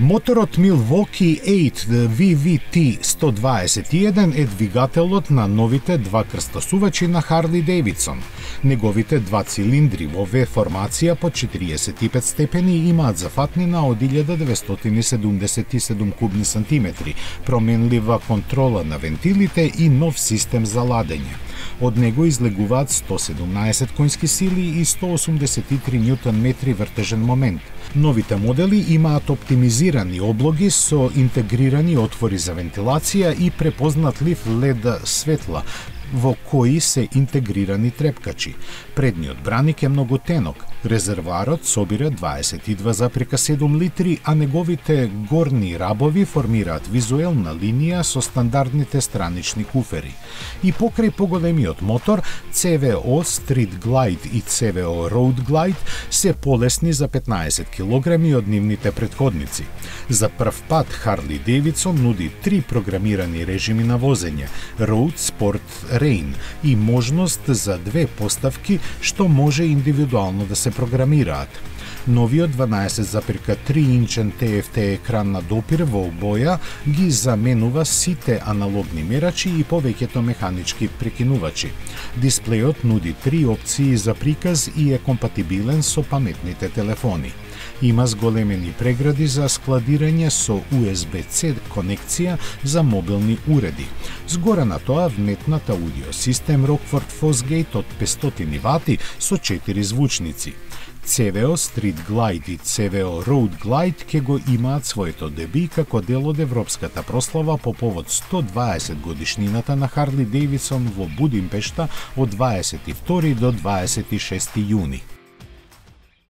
Моторот Milwaukee 8 VVT 121 е двигателот на новите два крстосувачи на Харли Дейвидсон. Неговите два цилиндри во V формација по 45 степени имаат зафатнина од 1977 кубни сантиметри, променлива контрола на вентилите и нов систем за ладење. Од него излегуваат 117 конски сили и 183 ньютон метри вртежен момент. Новите модели имаат оптимизирани облоги со интегрирани отвори за вентилација и препознатлив LED светла, во кои се интегрирани трепкачи. Предниот браник е многу тенок. Резервоарот собира 22,7 литри, а неговите горни рабови формираат визуелна линија со стандардните странични куфери. И покрај поголемиот мотор, CVO Street Glide и CVO Road Glide се полесни за 15 кг од нивните предходници. За прв пат Harley Davidson нуди три програмирани режими на возење – Road, Sport, Rain и можност за две поставки што може индивидуално да се se. Новиот 12,3 инчен TFT екран на допир во обоја ги заменува сите аналогни мерачи и повеќето механички прекинувачи. Дисплејот нуди три опции за приказ и е компатибилен со паметните телефони. Има зголемени прегради за складирање со USB-C конекција за мобилни уреди. Згора на тоа вметната аудио систем Rockford Fosgate од 500 вати со 4 звучници. CVO Street Glide и CVO Road Glide ке го имаат своето деби како дел од европската прослава по повод 120 годишнината на Харли Дейвидсон во Будимпешта од 22 до 26 јуни.